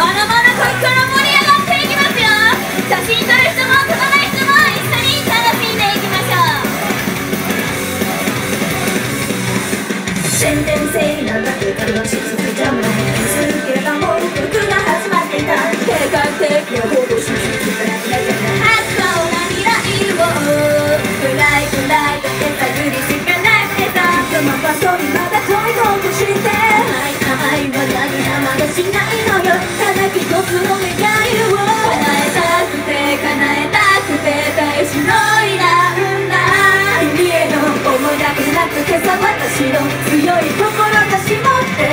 まだまだこっから盛り上がっていきますよ写真撮る人も撮らない人も一緒に楽しんでいきましょう宣伝性になった計画の失速ジャすけれども僕が始まっていた計画的な報道進出がいいと手りしかなてつまだ恋をしてはいは何やまだしない。強い心がしもって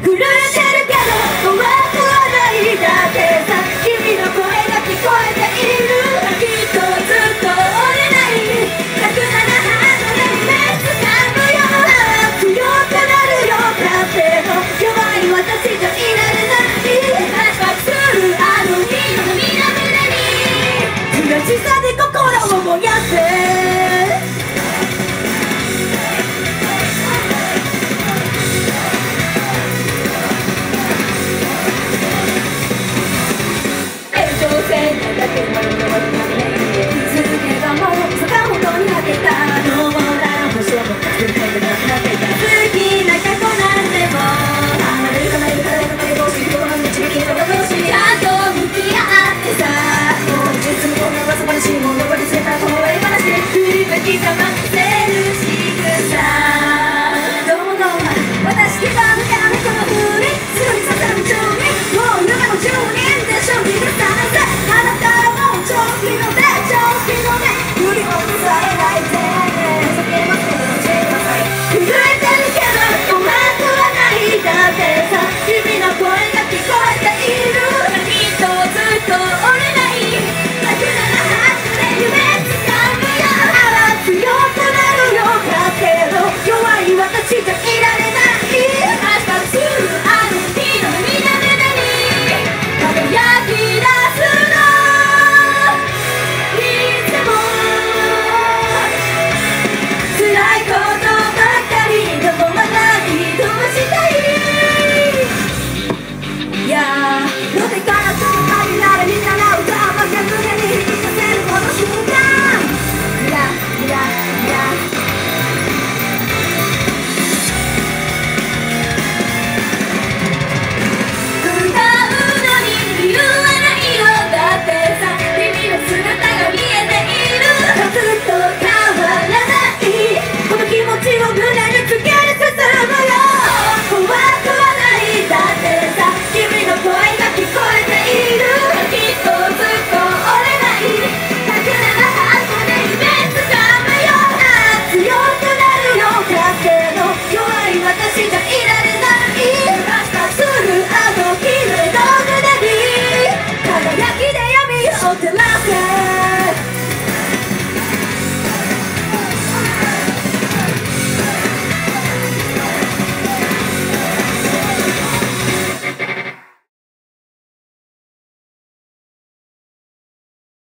震えてる。けど怖くはないだけさ君の声が聞こえている。きっとずっと折れない楽ならハードで目つかむよ。うな強くなるよ。だっての弱い私じゃいられないバクするあの日の涙胸に悔しさで心を燃やせ America!